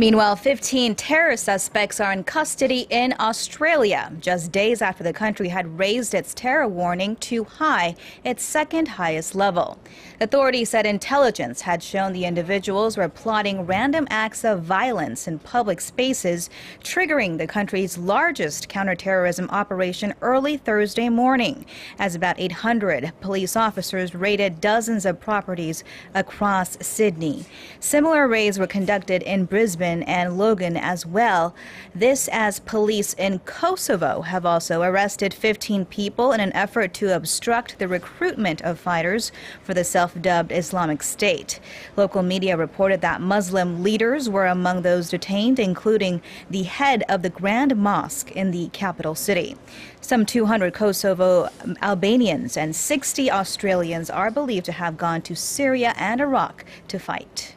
Meanwhile, 15 terror suspects are in custody in Australia, just days after the country had raised its terror warning to high, its second highest level. Authorities said intelligence had shown the individuals were plotting random acts of violence in public spaces, triggering the country's largest counterterrorism operation early Thursday morning, as about 800 police officers raided dozens of properties across Sydney. Similar raids were conducted in Brisbane and Logan as well. This as police in Kosovo have also arrested 15 people in an effort to obstruct the recruitment of fighters for the self-dubbed Islamic State. Local media reported that Muslim leaders were among those detained, including the head of the Grand Mosque in the capital city. Some 200 Kosovo um, Albanians and 60 Australians are believed to have gone to Syria and Iraq to fight.